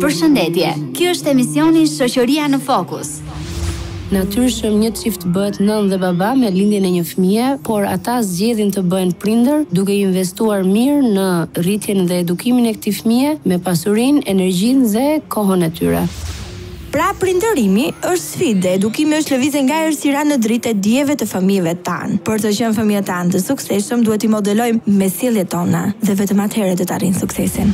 Përshëndetje. Ky është emisioni Shoqëria në Fokus. Natyrshëm një çift bëhet nënë dhe baba me lindjen e një fëmije, por ata zgjedhin të bëhen prindër duke investuar mirë në rritjen dhe edukimin e këtij fëmije me pasurinë, energjinë dhe kohën e tyre. Pra prindërimi është sfidë dhe edukimi është lëvizje nga errësira në dritë e dijeve të fëmijëve tanë. Për të qenë fëmijët tanë të suksesshëm duhet t'i modelojmë me sjelljet tona dhe vetëm atëherë do të arrijnë suksesin.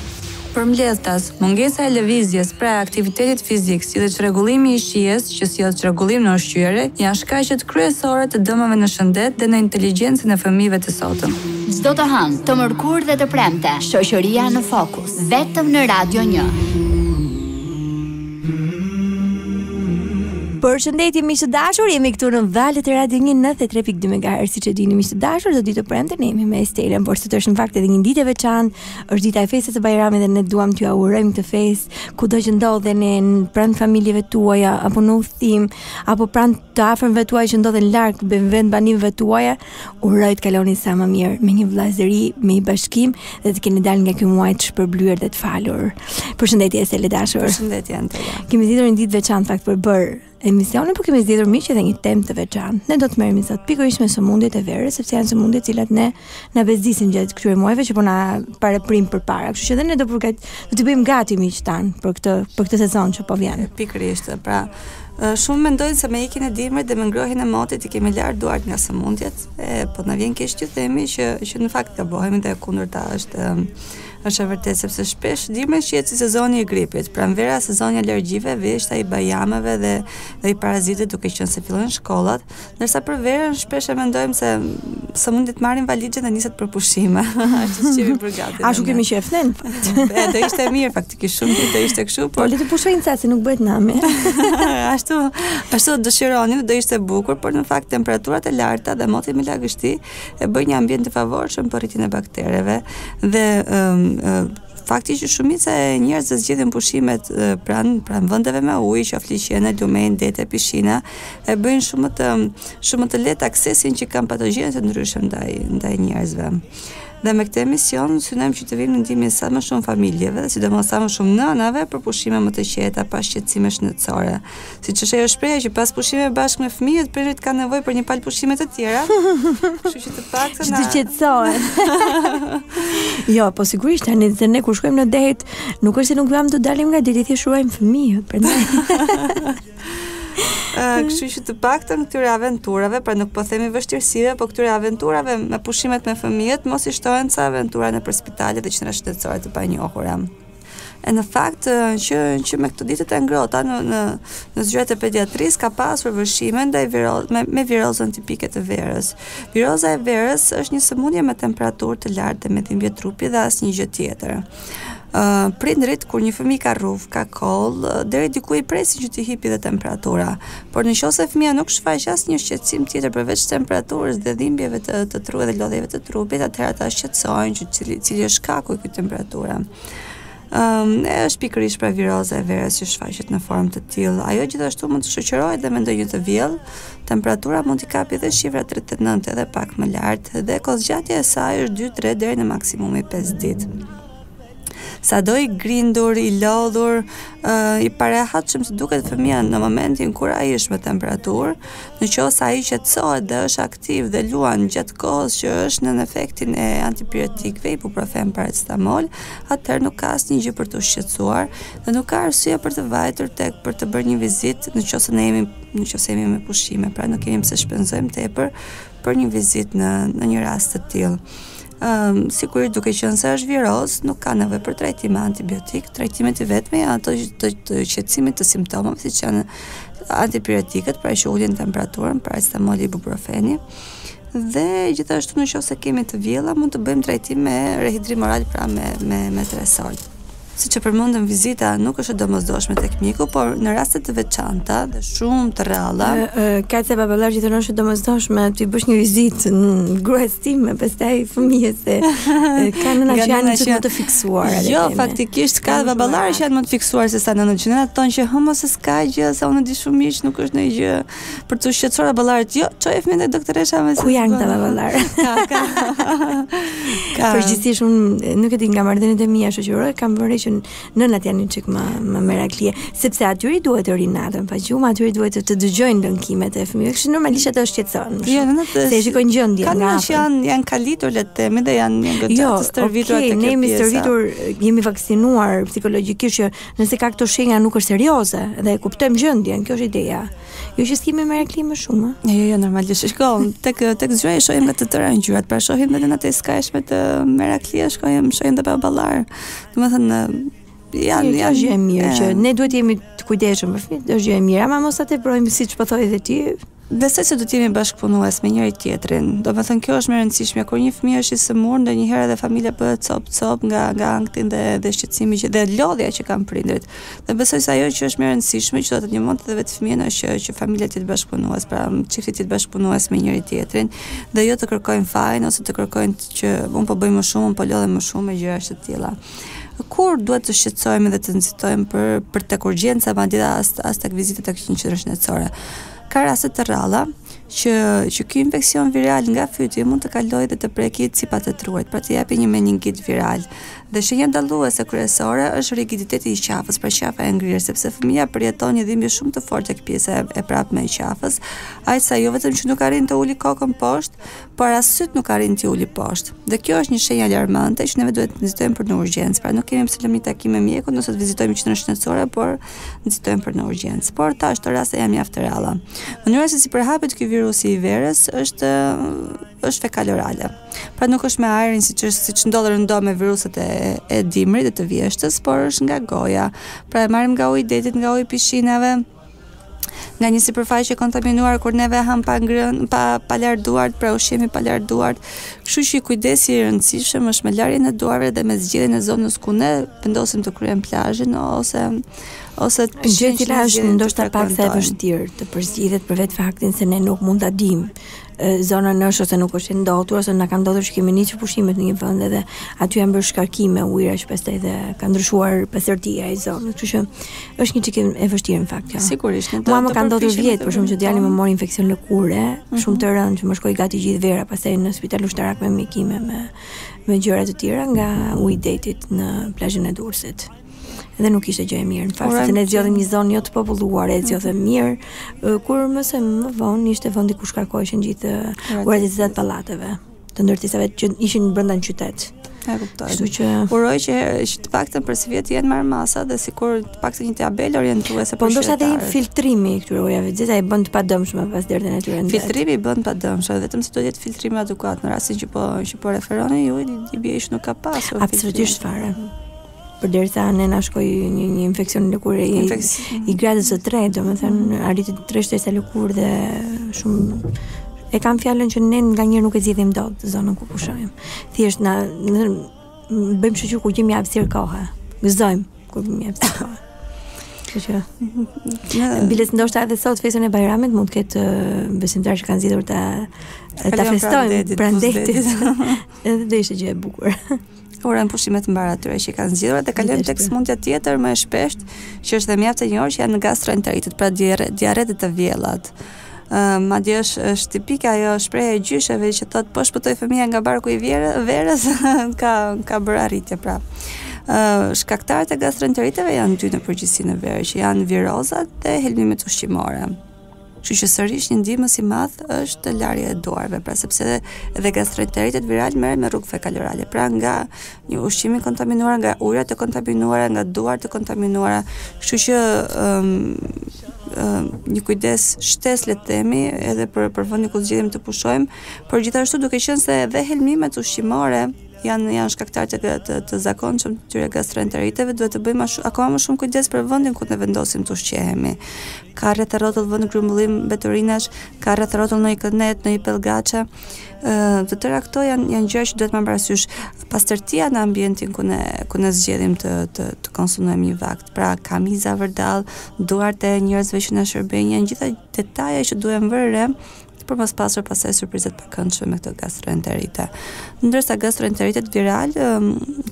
Përmbledhtas, mungesa e lëvizjes pra e aktivitetit fizik si dhe çrregullimi i shijes që sjell çrregullim në ushqyerje janë shkaqet kryesore të dëmeve në shëndet dhe në inteligjencën e fëmijëve të sotëm. Çdo të hënë, të mërkurë dhe të premte, shoqëria në fokus, vetëm në Radio një. Përshëndetje miq të dashur, jemi këtu në valët e Radio një 93.2 MHz, siç e dini miq të dashur, çdo ditë të premte ne jemi me Estelën, por sot është në fakt edhe një ditë e veçantë. Është dita e festës së Bajramit dhe ne duam t'jua urojmë këtë festë kudo që ndodheni pranë familjeve tuaja apo në udhëtim apo pranë të afërmve tuaj që ndodhen larg vendbanimeve tuaja, uroj të kaloni sa më mirë me një vëllazëri, me një bashkim dhe të keni dalë nga ky muaj të shpërblyer dhe të falur. Përshëndetje Estela e dashur. Përshëndetje Antela. Kemi zgjedhur një ditë veçantë fakt për bër emisionin, por kemi zgjedhur miq edhe një temë të veçantë. Ne do të merremi sot pikërisht me sëmundjet e verës, sepse janë sëmundje të cilat ne na bezdisin gjatë këtyre muajve që po na paraprijnë përpara. Kështu që edhe ne do përgat, do të bëjmë gati miqtë tanë për këtë për këtë sezon që po vjen. Pikërisht, pra, shumë mendojnë se me ikjen e dimrit dhe me ngrohjen e motit i kemi larë duart nga sëmundjet. E po na vjen keq t'ju themi që që në fakt gabohemi dhe e kundërta është Është e vërtetë, sepse shpesh dimri shihet si sezoni i gripit, pranvera sezoni i alergjive, vjeshta i bajameve dhe dhe i parazitëve duke qenë se fillojnë shkollat, ndërsa për verën shpesh e mendojmë se sëmundjet marrin valixhen dhe nisen për pushime. Ashtu siç jemi përgatitur. Ashtu kemi qejf ne. Do ishte mirë faktikisht shumë ditë do ishte kështu, po le të pushojnë ca se nuk bëhet nami. Ashtu, ashtu dëshironi, do ishte bukur, por në fakt temperaturat e larta dhe moti me lagështi e bëjnë një ambient të favorshëm për rritjen e baktereve dhe fakti që shumica e njerëzve zgjidhin pushimet pranë pranë vendeve me ujë, qoftë liqene, lumenj, dete, pishina, e bëjnë shumë më të shumë më të lehtë aksesin që kanë patogjenë të ndryshëm ndaj ndaj njerëzve. Dhe me këtë emision synojmë që të vijmë në ndihmë sa më shumë familjeve, sidomos sa më shumë nënave për pushime më të qeta pa shqetësime shëndetësore. Siç është ajo shprehja që pas pushimeve bashkë me fëmijët, prindërit kanë nevojë për një palë pushime të tjera. Kështu që të paktën na qetësohen. jo, po sigurisht tani se ne kur shkojmë në det, nuk është se nuk duam të dalim nga deti, thjesht ruajmë fëmijët, prandaj. kështu që të paktën këtyre aventurave, pra nuk po themi vështirësive, po këtyre aventurave me pushimet me fëmijët, mos i shtohen ca aventura nëpër spitale dhe qendra shëndetësore të panjohura. E në fakt, që, që me këto ditët e ngrohta në, në, në zyrat e pediatrisë ka pasur vërshime ndaj viroz, me, me virozën tipike të verës. Viroza e verës është një sëmundje me temperaturë të lartë dhe me dhimbje trupi dhe asnjë gjë tjetër. Uh, prindërit, kur një fëmi ka rrufë, ka kollë, deri diku e presin që t'i hipi dhe temperatura. Por në qoftë se fëmija nuk shfaq asnjë shqetësim tjetër përveç temperaturës dhe dhimbjeve të, të trupit dhe lodhjeve të trupit, atëherë ata shqetësohen që cili, cili është shkaku i këtij temperature. Um, e është pikërisht pra viroza e verës që shfaqet në formë të tillë. Ajo gjithashtu mund të shoqërohet dhe me ndonjë të vjellë. Temperatura mund të kapi edhe shifra 39 edhe pak më lart dhe kohëzgjatja e saj është 2-3 deri në maksimumi 5 ditë. sado i grindur, i lodhur, uh, i parehatshëm të duket fëmija në momentin kur ai është me temperaturë, në qoftë se ai qetësohet dhe është aktiv dhe luan gjatë kohës që është nën efektin e antipiretikëve, ibuprofen, paracetamol, atëherë nuk ka asnjë gjë për t'u shqetësuar dhe nuk ka arsye për të vajtur tek për të bërë një vizitë në qoftë se ne jemi në qoftë se jemi me pushime, pra nuk kemi pse shpenzojmë tepër për një vizitë në në një rast të tillë. Um, sigurisht duke qenë se është virozë, nuk ka nevojë për trajtim me antibiotik. Trajtimet e vetme janë ato të, të qetësimit të simptomave, siç janë antipiretikët, pra që ulin temperaturën, paracetamol ibuprofeni. Dhe gjithashtu në qoftë se kemi të vjella, mund të bëjmë trajtim me rehidrim oral, pra me me me tresol. Siç e përmendëm vizita nuk është e domosdoshme tek mjeku, por në raste të veçanta dhe shumë të rralla, ka dhe baballarë që thonë është e domosdoshme t'i bësh një vizitën gruas time pastaj fëmijës se ka nëna që janë më të fiksuar. Jo, faktikisht ka baballarë që janë më të fiksuar se sa nënat që nënat thonë që hë mo s'ka gjë, se unë e di shumë mirë që nuk është ndonjë gjë. për t'u shqetësuar baballarët. Jo, çoje fëmijën te doktoresha me. Ku janë këta baballarë? Ka, ka. ka. Përgjithësisht unë nuk e di nga marrëdhëniet e mia shoqërore, kam vënë re që nënat janë një çik më më meraklie, sepse atyre u duhet të rrinë natën, pa gjumë, atyre u duhet të, të dëgjojnë rënkimet e fëmijëve, kështu normalisht ato shqetësohen. Jo, nënat se e shikojnë gjendjen. Ka nëna që janë janë kalitur le të themi dhe janë një goxha jo, të stërvitur okay, atë. Jo, ne jemi stërvitur, jemi vaksinuar psikologjikisht që Nëse ka këto shenja nuk është serioze dhe e kuptojmë gjendjen, kjo është ideja. Jo që si kemi merak më shumë. Jo, jo, jo, normalisht. Shikojmë tek tek gjëra shohim me të tëra ngjyrat. Pra shohim vetëm atë skajshme të meraklie, shkojmë shohim edhe pa ballar. Domethënë janë janë gjë e mirë që ne duhet të jemi të kujdesshëm për fëmijët. Është gjë e mirë, ama mos ta teprojmë siç po thoje dhe ti, Besoj se do të jemi bashkëpunues me njëri tjetrin. Domethënë kjo është më e rëndësishmja. Kur një fëmijë është i sëmurë, ndonjëherë edhe familja bëhet cop cop nga nga ankthi dhe dhe shqetësimi që dhe lodhja që kanë prindërit. Dhe besoj se ajo që është më e rëndësishme që do të ndihmonte edhe vetë fëmijën është që që familja të jetë bashkëpunues, pra çifti të jetë bashkëpunues me njëri tjetrin dhe jo të kërkojnë fajin ose të kërkojnë që un po bëj më shumë, un po lodhem më shumë e gjëra të tilla. Kur duhet të shqetësohemi dhe të nxitojmë për për tek urgjenca, madje as as tek vizita tek një qendër shëndetësore. Ka raste të rralla që që ky infeksion viral nga fyti mund të kalojë dhe të prekë cipat e trurit, pra të japë një meningit viral. Dhe shenja dalluese kryesore është rigiditeti i qafës, pra qafa e ngrirë, sepse fëmija përjeton një dhimbje shumë të fortë tek pjesa e, e prapme e qafës, aq sa jo vetëm që nuk arrin të uli kokën poshtë, por as syt nuk arrin t'i uli poshtë. Dhe kjo është një shenjë alarmante që neve duhet të nxitojmë për në urgjencë. Pra nuk kemi pse lëmë një takim me mjekun ose të vizitojmë qendrën shëndetësore, por nxitojmë për në urgjencë. Por kaq të raste janë mjaft të rralla. Mënyra se si përhapet ky virusi i verës është është fekalorale. Pra nuk është me ajrin siç është siç ndodh rëndom me viruset e e dimrit dhe të vjeshtës, por është nga goja. Pra e marrim nga uji i detit, nga uji i pishinave, nga një sipërfaqe e kontaminuar kur neve ham pa ngrën, pa pa lar duart, pra ushqehemi pa lar duart. Kështu që kujdesi i rëndësishëm është me larjen e duarve dhe me zgjidhjen e zonës ku ne vendosim të kryejmë plazhin ose ose të gjë e cila është ndoshta paksa e vështirë të përzgjidhet për vetë faktin se ne nuk mund ta dimë zona në është ose nuk është e ndotur ose na ka ndodhur që kemi nisur pushimet në një vend edhe aty janë bërë shkarkime ujëra që pastaj dhe ka ndryshuar pastërtia e zonës, kështu që është një çikë e vështirë në fakt. Ja. Sigurisht, në të Mua më ka ndodhur vjet, për shembull që djali më mori infeksion lëkure, mm -hmm. shumë të rëndë që më shkoi gati gjithë vera pastaj në spital ushtarak me mjekime me me gjëra të tjera nga uji i detit në plazhin e Durrësit. Dhe nuk ishte gjë e mirë, në fakt, se ne zgjodhëm një zonë jo të populluar, e zgjodhëm mhm. mirë, kur mësoj më vonë ishte vendi ku shkarkoheshin gjithë ujrat e zeza të pallateve, të ndërtisave që ishin brenda në qytet. E kuptoj. Kështu që uroj që që të paktën për sivjet të jetë marrë masa dhe sikur të paktën një tabel orientues apo po ndoshta dhe filtrimi i këtyre ujrave të zeza i bën të padëmshme pas derdhjes e tyre. Filtrimi i bën të padëmshme, vetëm se duhet të jetë filtrimi adekuat në rastin që po që po referoni ju, i bie që nuk ka pasur. Absolutisht fare. përderisa ne na shkoi një një infeksion lëkure i, i gradës së tretë, domethënë arriti të tre shtesa lëkurë dhe shumë e kam fjalën që ne nganjëherë nuk e zgjidhim dot zonën ku pushojmë. Thjesht na në, bëjmë qejf ku gjemi hapësirë kohe. Gëzojmë ku gjemi hapësirë kohe. Kështu që biles ndoshta edhe sot festën e Bajramit mund të ketë besimtarë që kanë zgjedhur ta ta festojnë pranë detit. Edhe do ishte gjë e bukur. Urojmë pushime të mbara atyre që i kanë zgjedhur dhe kalojmë tek smundja tjetër më e shpeshtë, që është dhe mjaft e njohur që janë gastroenteritet, pra diarret e të vjellat. Uh, madje është tipike ajo shprehje e gjysheve që thotë po shpëtoi fëmija nga barku i vjerë, verës ka ka bërë arritje pra. Uh, shkaktarët e gastroenteriteve janë dy në përgjithësi në verë që janë virozat dhe helmimet ushqimore. Kështu që sërish një ndihmës i madh është larja e duarve, pra sepse edhe gastroenteriti viral merret me rrugë fekalorale. Pra nga një ushqim i kontaminuar nga ujëra të kontaminuara, nga duar të kontaminuara, kështu që ëm um, një kujdes shtesë le të themi edhe për për vendin ku zgjedhim të pushojmë, por gjithashtu duke qenë se edhe helmimet ushqimore janë janë shkaktarë të, të, të zakonshëm të këtyre gastroenteriteve, duhet të bëjmë akoma më shumë kujdes për vendin ku ne vendosim të ushqehemi. Ka rreth rrotull vend grumbullim mbeturinash, ka rreth rrotull ndonjë kënetë, ndonjë pellgaçe. Ë, të tëra këto janë janë gjëra që duhet t'i marrim parasysh. Pastërtia në ambientin ku ne ku ne zgjedhim të të, të konsumojmë një vakt. Pra, ka miza vërdallë, duart e njerëzve që na shërbejnë, janë të gjitha detaje që duhen vënë re për mos pasur pastaj surpriza të pakëndshme me këto gastroenterite. Ndërsa gastroenteritet viral,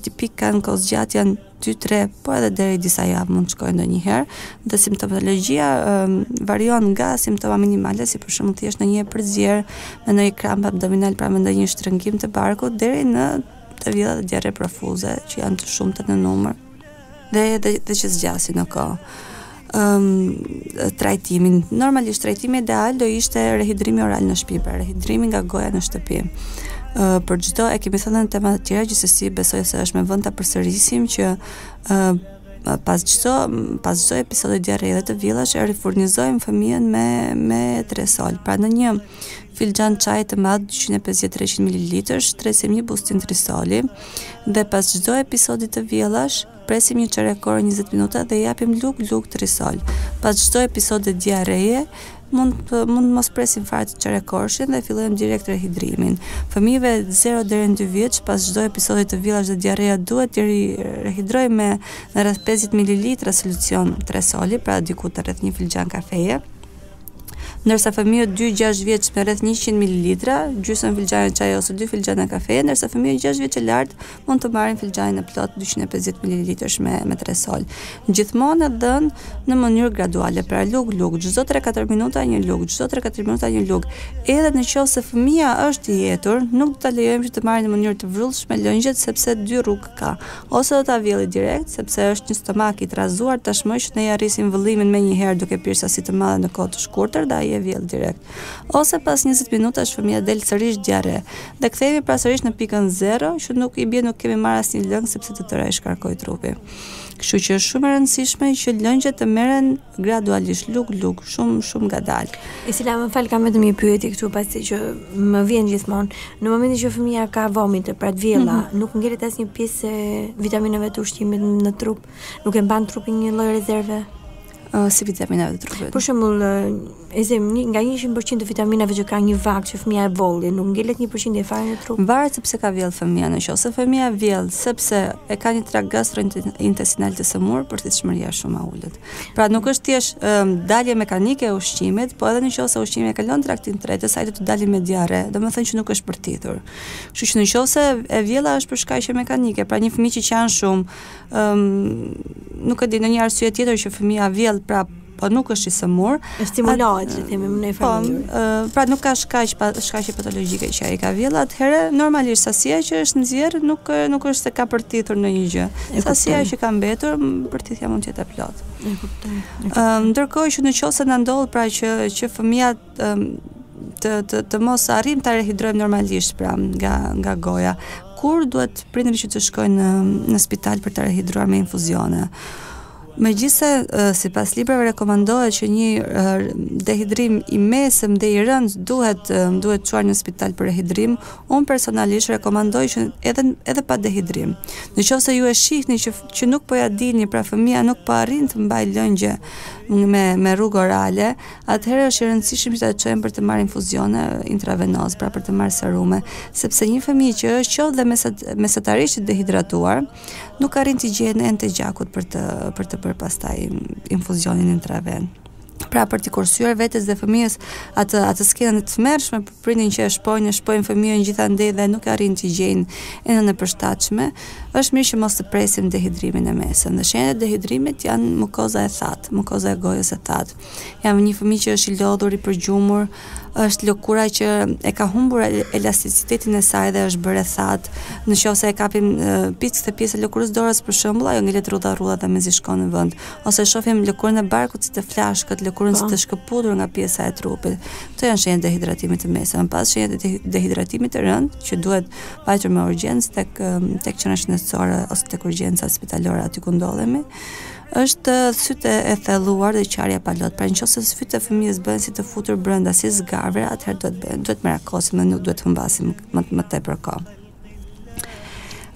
tipik kanë kohëzgjatjen 2-3, po edhe deri disa javë mund të shkojnë ndonjëherë dhe simptomatologjia um, varion nga simptoma minimale si për shembull thjesht ndonjë e përzier, me ndonjë kramp abdominal pra me ndonjë shtrëngim të barkut deri në të vjella dhe diarre profuze që janë të shumta në numër. dhe dhe, dhe që zgjasin në kohë. Ëm um, trajtimin, normalisht trajtimi ideal do ishte rehidrimi oral në shtëpi, pra rehidrimi nga goja në shtëpi. Ë uh, për çdo e kemi thënë në tema të tjera gjithsesi besoj se është me vend ta përsërisim që ë uh, pas çdo pas çdo episodi diarreje dhe të vjellash e rifurnizojmë fëmijën me me tresol. Pra në një filxhan çaji të madh 250-300 ml, tresim një bustinë tresoli, Dhe pas çdo episodi të vjellash, presim një çerek ore njëzet minuta dhe i japim lugë lugë tresol. Pas çdo episodi diarreje, mund mund mos presim fare atë çerekorëshin dhe fillojmë direkt rehidrimin. Fëmijëve 0 deri në 2 vjeç pas çdo episodi të vjellash dhe diarreje duhet t'i rehidrojmë me me rreth 50 ml solucion tresoli, pra diku te rreth një filxhan kafeje. ndërsa fëmijët dy gjashtë vjeç me rreth 100 mililitra, gjysmë filxhani çaji ose dy filxhana kafe, ndërsa fëmijët gjashtë vjeç e lart mund të marrin filxhanin e plotë 250 mililitrash me me tresol. Gjithmonë e dhënë në mënyrë graduale, pra lugë lugë, çdo 3-4 minuta një lugë, çdo 3-4 minuta një lugë. Edhe në qoftë se fëmija është i etur, nuk do ta lejojmë që të marrë në mënyrë të vrullshme lëngjet sepse dy rrug Ka. Ose do ta vjellë direkt, sepse është një stomak i trazuar tashmë që ne ia rrisim vëllimin menjëherë duke pirë sasi të madhe në kohë të shkurtër dhe ai e vjell direkt. Ose pas 20 minutash fëmija del sërish diarre. Dhe kthehemi pra sërish në pikën zero, që nuk i bie nuk kemi marrë asnjë lëng sepse të tëra i shkarkoi trupi. Kështu që është shumë e rëndësishme që lëngjet të merren gradualisht lugë lugë shumë shumë ngadalë. Esila më fal kam vetëm një pyetje këtu pasi që më vjen gjithmonë. Në momentin që fëmija ka vomit pra të vjella, mm -hmm. nuk ngelet asnjë pjesë e vitaminave të ushqimit në trup, nuk e mban trupi një lloj rezerve. Uh, si vitaminave të trupit. Për shembull, E zëmë, nga 100% të vitaminave që ka një vakt që fëmija e volli, nuk ngelet një përqindje e fare në trup? Varet se pse ka vjellë fëmija, në qoftë se fëmija vjell sepse e ka një trakt gastrointestinal të sëmurë, përthithshmëria shumë e ulët. Pra nuk është thjesht um, dalje mekanike e ushqimit, po edhe në qoftë se ushqimi e kalon traktin tretës, ai do të dalë me diarre, domethënë që nuk është përthithur. Kështu që në qoftë se e vjella është për shkaqe mekanike, pra një fëmijë që qan shumë, um, nuk e di ndonjë arsye tjetër që fëmija vjell, pra Po nuk është i sëmurë. E stimulohet, si themi në një, po, farë mënyrë. Po, pra nuk ka shkaq pa shkaqe patologjike që ai ka vjellë, atëherë normalisht sasia që është nxjerrë nuk nuk është se ka përtithur ndonjë gjë. Sasia që ka mbetur përthithja mund të jetë e plotë. Ëm ndërkohë që në qoftë se na ndodh pra që që fëmia të të të mos arrijmë ta rehidrojmë normalisht pra nga nga goja. Kur duhet prindërit që të shkojnë në në spital për të rehidruar me infuzione? Megjithëse sipas librave rekomandohet që një dehidrim i mesëm dhe i rëndë duhet duhet çuar në spital për rehidrim, unë personalisht rekomandoj që edhe edhe pa dehidrim. Në qoftë se ju e shihni që që nuk po ia dilni, pra fëmija nuk po arrin të mbajë lëngje me me rrugë orale, atëherë është e rëndësishme që ta çojmë për të marrë infuzione intravenoze, pra për të marrë serume, sepse një fëmijë që është qoftë dhe mesat, mesatarisht i dehidratuar, nuk arrijnë të gjejnë enët e gjakut për të për të bërë pastaj infuzionin intraven. Pra për t'i kursyer vetes dhe fëmijës atë atë skenën e tmerrshme për prindin që e shpojnë, e shpojnë fëmijën gjithandej dhe nuk arrijnë të gjejnë enën e përshtatshme, është mirë që mos të presim dehidrimin e mesëm. Dhe shenjat e dehidrimit janë mukoza e thatë, mukoza e gojës e thatë. Janë një fëmijë që është i lodhur, i përgjumur, është lëkura që e ka humbur elasticitetin e saj dhe është bërë e thatë. Në qoftë se e kapim pickë këtë pjesë të lëkurës dorës për shembull, ajo ngelet rrudha rrudha dhe mezi shkon në vend. Ose shohim lëkurën e barkut si të flashkët, lëkurën si po. të shkëputur nga pjesa e trupit. Këto janë shenjat e dehidratimit të mesëm. Më pas shenjat e dehidratimit të rëndë që duhet vajtur me urgjencë tek tek qendra shëndetësore ose tek urgjencat spitalore aty ku ndodhemi, është sytë e thelluar dhe qarja pa lot. Pra nëse sytë e fëmijës bëhen si të futur brenda si zgarvera, atëherë duhet bëhen, duhet merakosemi dhe nuk duhet të humbasim më më tepër kohë.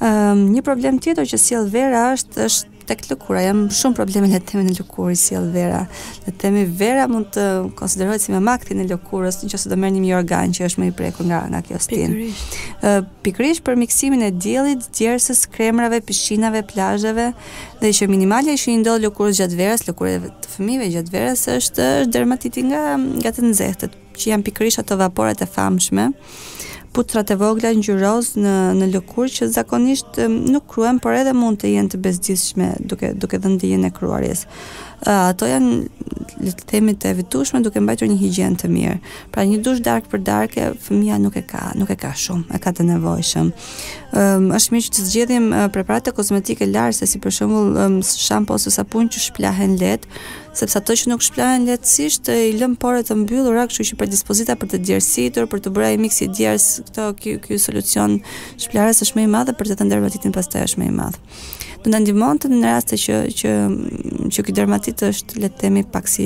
Ëm një problem tjetër që sjell vera është është tek lëkura. Janë shumë probleme në temën e lëkurës si vera. Në temë vera mund të konsiderohet si makthi i lëkurës, nëse do merrni një organ që është më i prekur nga nga kjo stinë. Pikërisht. Ë pikërisht për miksimin e diellit, djersës, kremrave, pishinave, plazheve, Dhe që minimalja që i ndodh lëkurës gjatë verës, lëkurës të fëmijëve gjatë verës është është dermatiti nga nga të nxehtët, që janë pikërisht ato vaporet e famshme. Puçrat e vogla ngjyrë rozë në në lëkurë që zakonisht nuk kruhen, por edhe mund të jenë të bezdisshme duke duke dhënë ndjenjën e kruarjes. Ato janë le të themi të evitueshme duke mbajtur një higjienë të mirë. Pra një dush darkë për darkë fëmija nuk e ka, nuk e ka shumë, e ka të nevojshëm. um, është mirë që të zgjedhim uh, preparate kozmetike larëse si për shembull um, shampo ose sapunë që shplahen lehtë, sepse ato që nuk shplahen lehtësisht i lënë poret të mbyllura, kështu që predispozita për të djersitur, për të bërë ai miksi djers, këto ky ky solucion shplarës është më i madh dhe për të dhënë dermatitin pastaj është më i madh. Do na ndihmonte në raste që, që, që ky dermatit është, le të themi pak si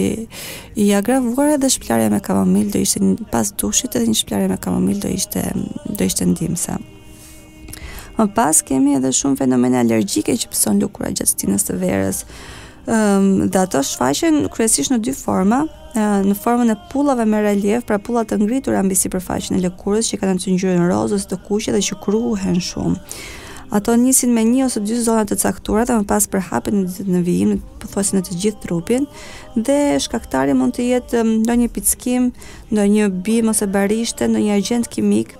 i agravuar edhe shplarja me kamomil do ishte pas dushit edhe një shplarje me kamomil do ishte, do ishte ndihmëse. Më pas kemi edhe shumë fenomene alergjike që pëson lëkura gjatë stinës të verës. Ëm dhe ato shfaqen kryesisht në dy forma, në formën e pullave me reliev, pra pulla të ngritura mbi sipërfaqen e lëkurës që kanë ngjyrën rozë ose të kuqe dhe që kruhen shumë. Ato nisin me një ose dy zona të caktuara dhe më pas përhapen në ditët në vijim, pothuajse në të gjithë trupin dhe shkaktari mund të jetë ndonjë pickim, ndonjë bimë ose barishte, ndonjë agjent kimik,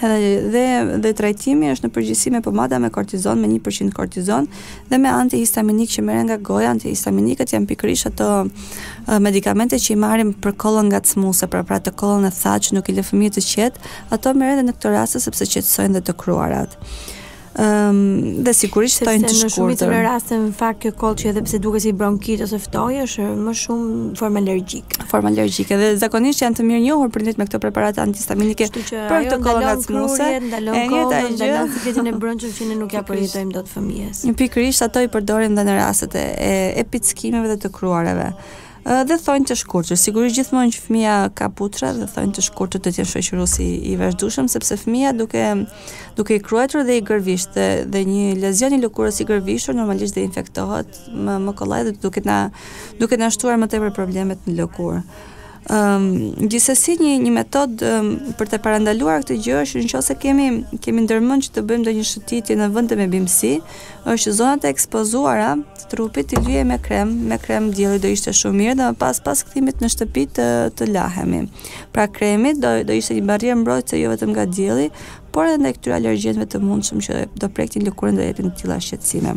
dhe dhe trajtimi është në përgjithësi me pomada me kortizon me 1% kortizon dhe me antihistaminik që merren nga goja antihistaminikët janë pikërisht ato medikamente që i marrim për kollën ngacmuese pra pra të kollën e thatë që nuk i lë fëmijët të qetë ato merren edhe në këtë rast sepse qetësojnë dhe të kruarat Ëm um, dhe sigurisht thonjtë të shkurtër. Në shumicën e rasteve në fakt kjo kollë që edhe pse duket si bronkit ose ftohje është më shumë formë alergjike. Formë alergjike dhe zakonisht janë të mirë njohur prindërit me këto preparate antihistaminike për këtë kollë ngacmuese. E njëjta gjë, ndalon sikletin e brendshëm që ne nuk ja përjetojmë dot fëmijës. Pikërisht ato i përdorim dhe në rastet e, e, e pickimeve dhe të kruarave. Dhe thonjtë të shkurtër, sigurisht gjithmonë që fëmija ka puçrra dhe thonjtë të shkurtër do të jenë shoqëruesi i vazhdueshëm sepse fëmija duke duke i kruajtur dhe i gërvisht dhe, dhe një lezion i lëkurës i gërvishur normalisht edhe infektohet më më kollaj dhe duke na duke na shtuar më tepër problemet në lëkurë. Ëm um, gjithsesi një një metodë um, për të parandaluar këtë gjë është nëse kemi kemi ndërmend që të bëjmë ndonjë shëtitje në vende me bimësi, është zonat e ekspozuara të trupit t'i lyejmë me krem, me krem dielli do ishte shumë mirë dhe më pas pas kthimit në shtëpi të të lahemi. Pra kremi do do ishte një barrierë mbrojtëse jo vetëm nga dielli, por edhe ndaj këtyre alergjenëve të mundshëm që do preknin lëkurën dhe jepin të tilla shqetësime.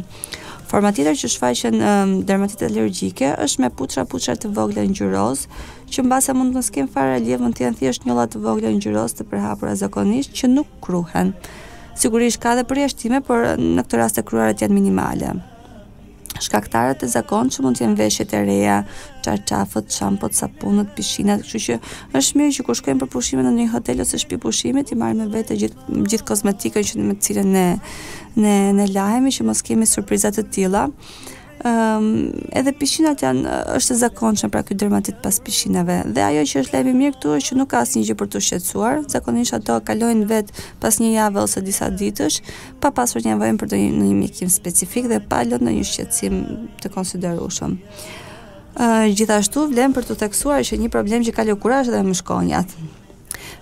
Forma tjetër që shfaqen um, dermatitet alergjike është me puçrra puçrra të vogla ngjyrë rozë, që mbase mund të mos kenë fare reliev, mund të jenë thjesht njolla të vogla ngjyrë rozë të përhapura zakonisht që nuk kruhen. Sigurisht ka dhe përjashtime, por në këtë rast të kruarat janë minimale. Shkaktarët e zakonshëm mund të jenë veshjet e reja, çarçafët, shampot, sapunët, pishinat, kështu që është mirë që kur shkojmë për pushime në ndonjë hotel ose shtëpi pushimi të marrim me vete gjithë gjithë kozmetikën që me të cilën ne ne ne lahemi që mos kemi surpriza të tilla. Um, edhe pishinat janë është e zakonshme pra ky dermatit pas pishinave. Dhe ajo që është lajmi i mirë këtu është që nuk ka asnjë gjë për t'u shqetësuar. Zakonisht ato kalojnë vetë pas një jave ose disa ditësh, pa pasur nevojën për ndonjë mjekim specifik dhe pa lënë ndonjë shqetësim të konsiderueshëm. Uh, gjithashtu vlen për t'u theksuar që një problem që ka lëkura është edhe mushkonjat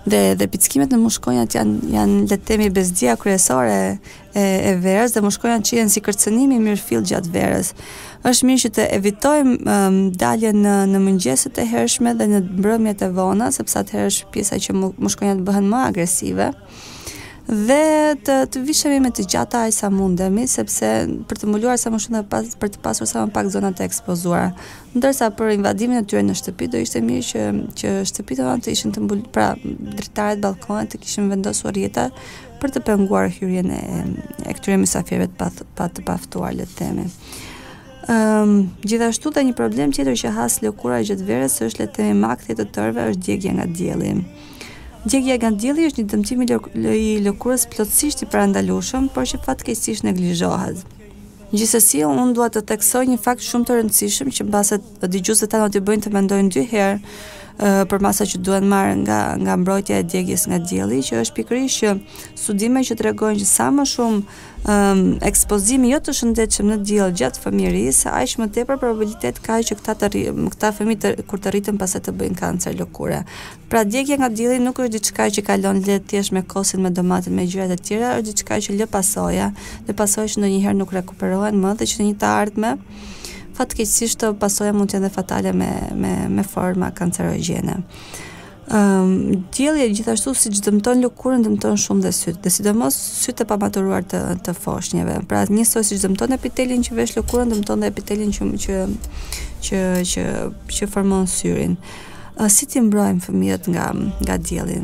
dhe dhe pickimet nga mushkonjat janë janë le të themi bezdia kryesore e, e verës dhe mushkonjat shihen si kërcënim i mirëfilltë gjatë verës. Është mirë që të evitojmë um, daljen në në mëngjeset e hershme dhe në mbrëmjet e vona, sepse atëherë është pjesa që mushkonjat bëhen më agresive dhe të të vishemi me të gjata aq sa mundemi sepse për të mbuluar sa më shumë dhe pas për të pasur sa më pak zona të ekspozuara. Ndërsa për invadimin e tyre në shtëpi do ishte mirë që që shtëpitë vënë të ishin të mbul, pra dritaret, ballkonet të kishin vendosur rrjeta për të penguar hyrjen e, e këtyre mysafirëve të pa, pa të paftuar le të themi. Ëm um, gjithashtu dhe një problem tjetër që has lëkura gjatë verës është le të themi makthi i të tërëve është djegia nga dielli. Djegia nga dielli është një dëmtim i, lëk, i lëkurës plotësisht i parandalueshëm, por që fatkeqësisht neglizhohet. Gjithsesi, unë dua të theksoj një fakt shumë të rëndësishëm që mbase Dhe dëgjuesit tanë do t'i bëjnë të mendojnë dy herë për masat që duhen marrë nga nga mbrojtja e djegies nga dielli, që është pikërisht që studime që tregojnë që sa më shumë um, ekspozime jo të shëndetshëm në diell gjatë fëmijërisë, aq më tepër probabilitet ka që këta të rri, këta fëmijë të, kur të rriten pastaj të bëjnë kancer lëkure. Pra djegja nga dielli nuk është diçka që kalon lehtë thjesht me kosin, me domaten, me gjëra të tjera, është diçka që lë pasoja, dhe pasoja që ndonjëherë nuk rekuperohen më dhe që në një të ardhme Fatkeqësisht pasoja mund të jenë dhe fatale me me me forma kancerogjene. Um, dielli gjithashtu siç dëmton lëkurën, dëmton shumë dhe sytë, dhe sidomos sytë e pamaturuar të, të foshnjeve. Pra njësoj siç dëmton epitelin që vesh lëkurën, dëmton dhe epitelin që, që, që, që, që formon syrin. Uh, si t'i mbrojmë fëmijët nga, nga dielli?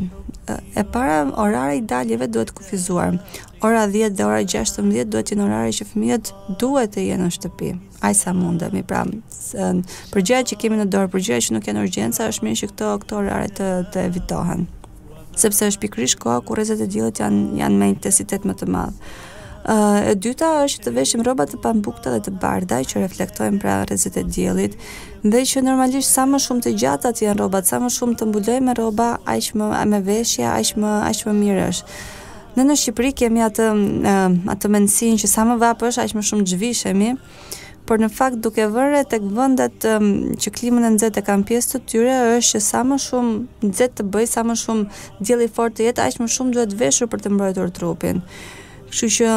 e para orari i daljeve duhet kufizuar. Ora dhjetë dhe ora gjashtëmbëdhjetë duhet të jenë orare që fëmijët duhet të jenë në shtëpi, aq sa mundemi. Pra, për gjërat që kemi në dorë, për gjëra që nuk janë urgjenca, është mirë që këto këto orare të të evitohen. Sepse është pikërisht koha kur rrezet e diellit janë janë me intensitet më të madh. Uh, e dyta është që të veshim rroba të pambukta dhe të bardha që reflektojnë pra rrezet e diellit dhe që normalisht sa më shumë të gjata të jenë rrobat, sa më shumë të mbulojmë me rroba, aq më me veshje, aq më aq më mirë është. Ne në Shqipëri kemi atë atë mendësinë që sa më vapë është, aq më shumë zhvishemi, por në fakt duke vënë re tek vendet që klimën e nxehtë e kanë pjesë të tyre është që sa më shumë nxehtë të bëjë, sa më shumë diell i fortë të jetë, aq më shumë duhet veshur për të mbrojtur trupin. Kështu që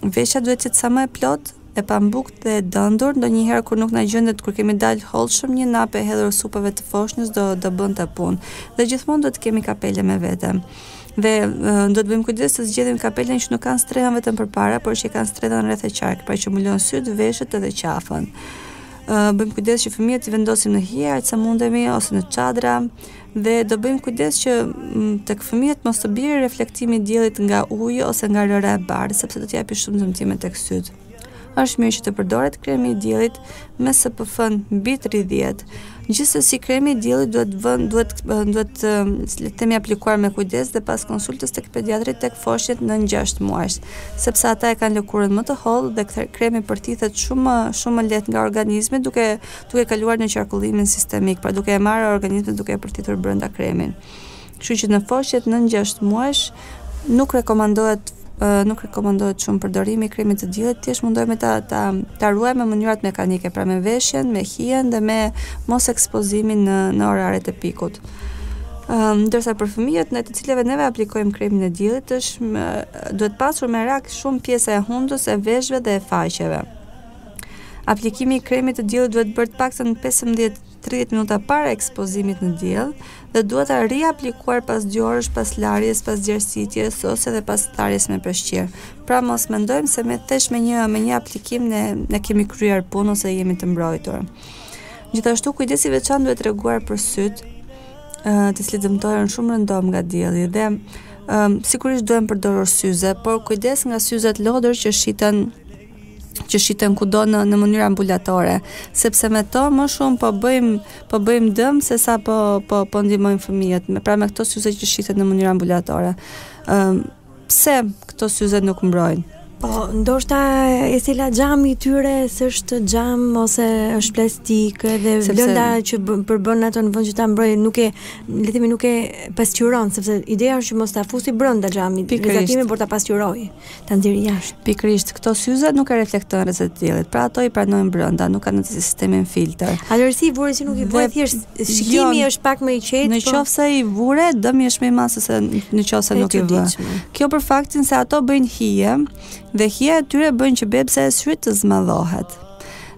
Veshja duhet të jetë sa më e plotë, e pambuktë dhe e dëndur, ndonjëherë kur nuk na gjendet kur kemi dalë hollshëm, një napë e hedhur supeve të foshnjës do do bënte punë. Dhe gjithmonë duhet të kemi kapele me vete. Dhe do të bëjmë kujdes të zgjedhim kapele që nuk kanë strehën vetëm përpara, por që kanë strehën rreth e qark, pra që mbulon sytë, veshët edhe qafën. Ë bëjmë kujdes që fëmijët i vendosim në hije, aq sa mundemi ose në çadra. dhe do bëjmë kujdes që tek fëmijët mos të bjerë reflektimi i diellit nga uji ose nga rëra e bardhë, sepse do t'i japi shumë dëmtime tek sytë. Është mirë që të përdoret kremi i diellit me SPF mbi 30. Gjithsesi kremi i diellit duhet vën duhet duhet le të themi aplikuar me kujdes dhe pas konsultës tek pediatri tek foshnjet nën 6 muajsh, sepse ata e kanë lëkurën më të hollë dhe kremi përthithet shumë shumë më lehtë nga organizmi duke duke kaluar në qarkullimin sistemik, pra duke e marrë organizmi duke e përthithur brenda kremin. Kështu që në foshnjet nën 6 muajsh nuk rekomandohet nuk rekomandohet shumë përdorimi i kremit të diellit, thjesht mundohemi ta ta ta ruajmë me mënyrat mekanike, pra me veshjen, me hijen dhe me mosekspozimin në në oraret e pikut. Ëm ndërsa për fëmijët ndaj të cilëve neve aplikojmë kremin e diellit është duhet pasur merak shumë pjesa e hundës, e veshëve dhe e faqeve. Aplikimi i kremit të diellit duhet bërë të paktën 15-30 minuta para ekspozimit në diell dhe duhet ta riaplikuar pas 2 orësh pas larjes, pas djersitjes ose edhe pas tharjes me peshqir. Pra mos mendojmë se me tesh me një me një aplikim ne ne kemi kryer punën ose jemi të mbrojtur. Gjithashtu kujdes i veçantë duhet treguar për sytë, të cilët dëmtohen shumë rëndom nga dielli dhe um, sigurisht duhen përdorur syze, por kujdes nga syzet lodër që shiten që shiten kudo në në mënyrë ambulatore, sepse me to më shumë po bëjmë po bëjmë dëm se sa po po po ndihmojmë fëmijët. Me pra me këto syze që shiten në mënyrë ambulatore. Ëm pse këto syze nuk mbrojnë? Po, ndoshta se xhami i tyre s'është xham ose është plastik dhe sepse... lënda që përbën ato në vend që ta mbrojë nuk e le të themi nuk e pasqyron sepse ideja është që mos ta fusë brenda xhami rrezatimin por ta pasqyrojë. ta nxjerrë jashtë. Pikërisht, këto syze nuk e reflektojnë rrezet e diellit. Pra ato i pranojnë brenda, nuk kanë atë sistemin filtër. Atëherë si i vure si nuk i vure thjesht shikimi jo, është pak më i qetë. Po... në qoftë se i vure, dëmi është më i madh se në qoftë se nuk i vë. Kjo për faktin se ato bëjnë hije dhe hija e tyre bën që bebëza e syrit të zmadhohet.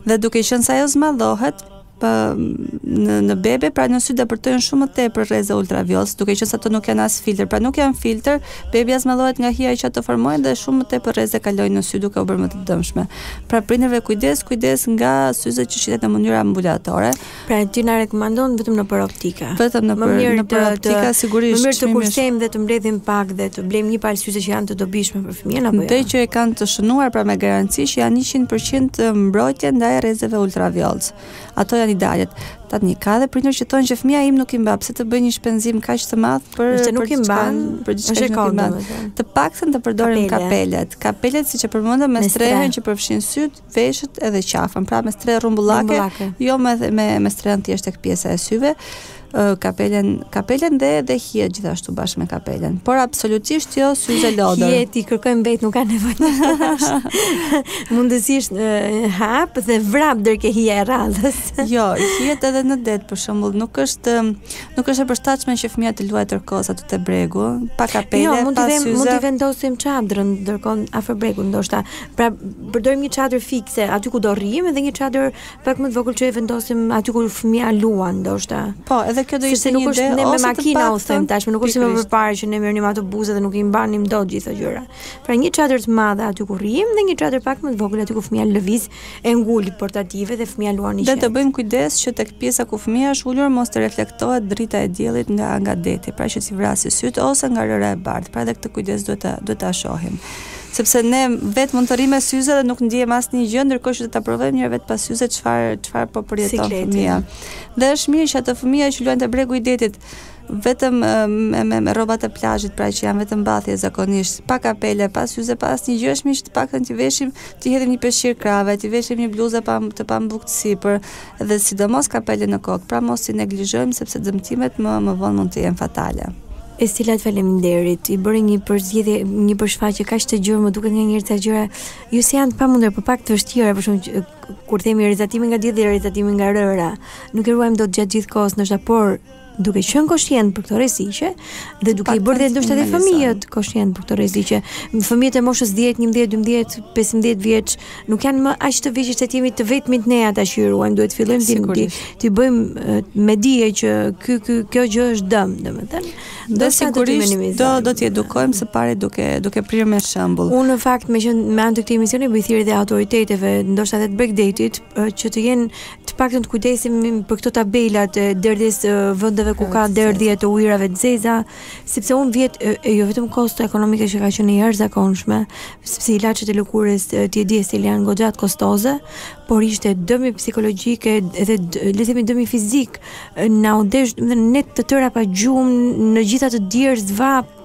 Dhe duke qenë se ajo zmadhohet, në në bebe, pra në sy depërtojnë shumë më tepër rreze ultravjollcë, duke qenë se ato nuk kanë as filtër, pra nuk kanë filtër, bebja zmadhohet nga hija që ato formojnë dhe shumë më tepër rreze kalojnë në sy duke u bërë më të dëmshme. Pra prindërve kujdes, kujdes nga syzet që shiten në mënyrë ambulatore. Pra ti na rekomandon vetëm nëpër optika. Vetëm nëpër nëpër optika sigurisht. Më mirë të kursejmë dhe të mbledhim pak dhe të blejmë një palë syze që janë të dobishme për fëmijën apo jo. Dhe që e kanë të shënuar pra me garanci që janë 100% mbrojtje ndaj rrezeve ultravjollcë. Ato janë idealet. Tani ka edhe prindër që thonë që fëmija im nuk i mban pse të bëj një shpenzim kaq të madh për nëse nuk i mban për diçka që nuk i mban. Të paktën të përdorim kapelet. Kapelet siç e përmendëm me strehën që përfshin sytë, veshët edhe qafën, pra me strehë rrumbullake, jo me me me strehë thjesht tek pjesa e syve, kapelen, kapelen dhe dhe hijet gjithashtu bashkë me kapelen. Por absolutisht jo syze lodër. Hijet i kërkojmë vetë, nuk ka nevojë. Mundësisht hap dhe vrap deri ke hija e radhës. jo, hijet edhe në det për shembull, nuk është nuk është e përshtatshme që fëmija të luajë tërë kohës aty te bregu, pa kapele, jo, pa syze. Jo, mund t'i vendosim çadrën ndërkohë afër bregut, ndoshta Pra përdorim një çadër fikse aty ku do rrim dhe një çadër pak më të vogël që e vendosim aty ku fëmija luan ndoshta. Po, edhe kjo do ishte një ide. Ne me makina u them tashmë, nuk është më përpara që ne merrnim autobusa dhe nuk i mbanim dot gjithë ato gjëra. Pra një çadër të madhe aty ku rrim dhe një çadër pak më të vogël aty ku fëmija lëviz e ngul portative dhe fëmija luan i qetë. Dhe të bëjmë kujdes që tek pjesa ku fëmija është ulur mos të reflektohet drita e diellit nga nga deti, pra që t'i vrasë sytë ose nga rëra e bardhë. Pra edhe këtë kujdes duhet ta duhet ta shohim. sepse ne vetë mund të rrimë me syze dhe nuk ndiem asnjë gjë, ndërkohë që ta provojmë një herë vetë pa syze çfarë çfarë po përjeton fëmija. Dhe është mirë që ata fëmijë që luajnë te bregu i detit vetëm me me, me rrobat e plazhit, pra që janë vetëm mbathje zakonisht, pa kapele, pa syze, pa asnjë gjë, është mirë që të paktën t'i veshim, t'i hedhim një peshqir krahëve, t'i veshim një bluzë pa të pambuktë sipër, Dhe sidomos kapelen në kokë, pra mos t'i neglizhojmë sepse dëmtimet më më vonë mund të jenë fatale. Estela, faleminderit. I bëre një përzgjedhje, një përshfaqje kaq të gjerë, më duket nganjëherë ca gjëra jo se janë të pamundur, por pak të vështira, për shembull, kur themi rrezatimi nga dielli dhe rrezatimi nga rëra, nuk e ruajmë dot gjatë gjithë kohës, ndoshta por duke qenë koshient për këto rreziqe dhe duke i bërë ndoshta edhe fëmijët koshient për këto rreziqe. Fëmijët e moshës 10, 11, 12, 15 vjeç nuk janë më aq të vegjël sa jemi të vetmit ne ata që i ruajmë, duhet të fillojmë t'i t'i, t'i bëjmë me dije që ky ky kjo gjë është dëm, domethënë. Do sigurisht do, do, do t'i edukojmë së pari duke duke prirë me shembull. Unë në fakt me me anë të këtij emisioni bëj thirrje dhe autoriteteve, ndoshta edhe të bregdetit që të jenë Të paktën të kujdesemi për këto tabelat e derdhjes të vendeve ku ka derdhje të ujërave të zeza, sepse unë vjet e, e, jo vetëm kosto ekonomike që ka qenë e jashtëzakonshme, sepse ilaçet e lëkurës e, ti e di se janë goxha kostoze, por ishte dëmi psikologjik e edhe d- le të themi dëmi fizik. E, Na u desh, domethënë, ne të tëra pa gjumë, në gjithë atë djersë, vapë,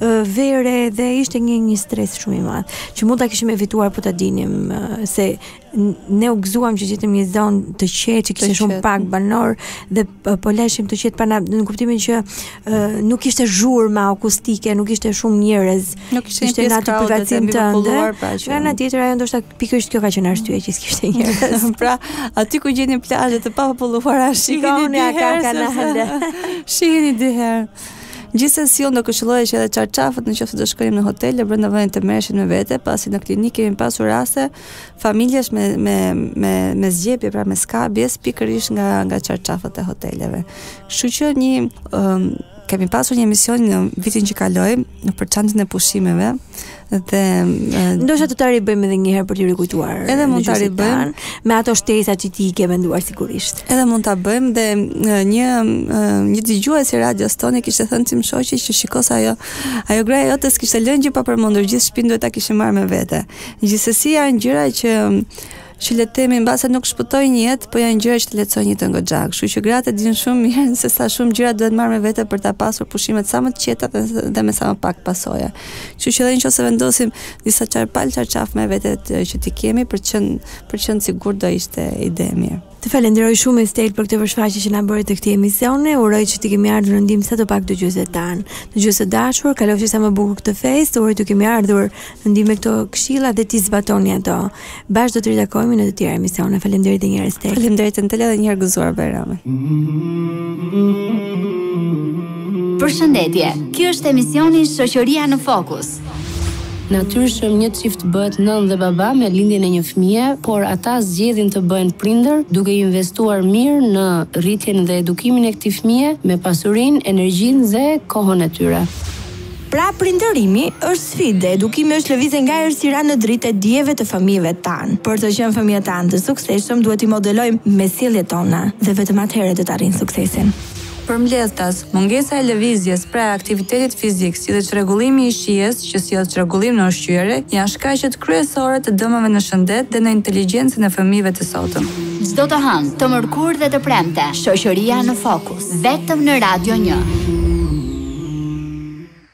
e, vere dhe ishte një një stres shumë i madh që mund ta kishim evituar po ta dinim e, se ne u gëzuam që gjetëm një zonë të qetë që kishte shumë pak banorë dhe po laheshim të qetë pa na në kuptimin që uh, nuk kishte zhurma akustike, nuk kishte shumë njerëz. Nuk ishte një pjesë të privatim të ndër. Pra, nga ana tjetër ajo ndoshta pikërisht kjo ka qenë arsye që s'kishte njerëz. pra, aty ku gjeni plazhe të papopulluara, shikoni a ka kanale. Shihni dy herë. Gjithsesi unë do këshilloja që edhe çarçafët në qoftë se shkojmë në hotel, brenda vendit të merreshin me vete, pasi në klinikë kemi pasur raste familjesh me me me me zgjebe pra me skabjes pikërisht nga nga çarçafët e hoteleve. Kështu që një um, kemi pasur një emision në vitin që kaloi për çantën e pushimeve dhe ndoshta do ta ribëjmë edhe një herë për të rikujtuar. Edhe mund ta ribëjmë me ato shtesa që ti i ke menduar sigurisht. Edhe mund ta bëjmë dhe një një dëgjues i radios tonë kishte thënë tim shoqi që shiko se ajo ajo gruaja jote s'kishte lënë gjë pa përmendur gjithë shpinën duhet ta kishim marrë me vete. Gjithsesi janë gjëra që që le të themi mbase nuk shpëtojnë jetë, po janë gjëra që të lehtësojnë jetën goxha. Kështu që gratë e dinë shumë mirë se sa shumë gjëra duhet marrë me vete për ta pasur pushimet sa më të qeta dhe me sa më pak pasoja. Kështu që edhe nëse vendosim disa çarpal çarçafë me vete që t'i kemi për të qenë për të qenë sigurt do ishte ide e mirë. Të falenderoj shumë Estela për këtë përshfaqje që na bëre të këtij emisioni. Uroj që të kemi ardhur në ndihmë sadopak dëgjuesve tanë. Dëgjues të dashur, kalofshi sa më bukur këtë festë. Uroj të kemi ardhur në ndihmë me këto këshilla dhe t'i zbatoni ato. Bashkë do të ritakohemi në të tjera emisione. Faleminderit edhe një herë Estela. Faleminderit Entela edhe një herë gëzuar Bajramin. Përshëndetje. Ky është emisioni Shoqëria në Fokus. Natyrshëm një çift bëhet nënë dhe baba me lindjen e një fëmije, por ata zgjedhin të bëhen prindër duke investuar mirë në rritjen dhe edukimin e këtij fëmije me pasurinë, energjinë dhe kohën e tyre. Pra prindërimi është sfidë dhe edukimi është lëvizje nga errësira në dritë e dijeve të fëmijëve tanë. Për të qenë fëmijët tanë të suksesshëm duhet t'i modelojmë me sjelljet tona dhe vetëm atëherë do të arrijnë suksesin. Përmbledhtas, mungesa e lëvizjes, pra e aktivitetit fizik, si dhe çrregullimi i shijes, që sjell çrregullim në ushqyerje, janë shkaqet kryesore të dëmeve në shëndet dhe në inteligjencën e fëmijëve të sotëm. Çdo të hënë, të mërkurë dhe të premte, shoqëria në fokus, vetëm në Radio një.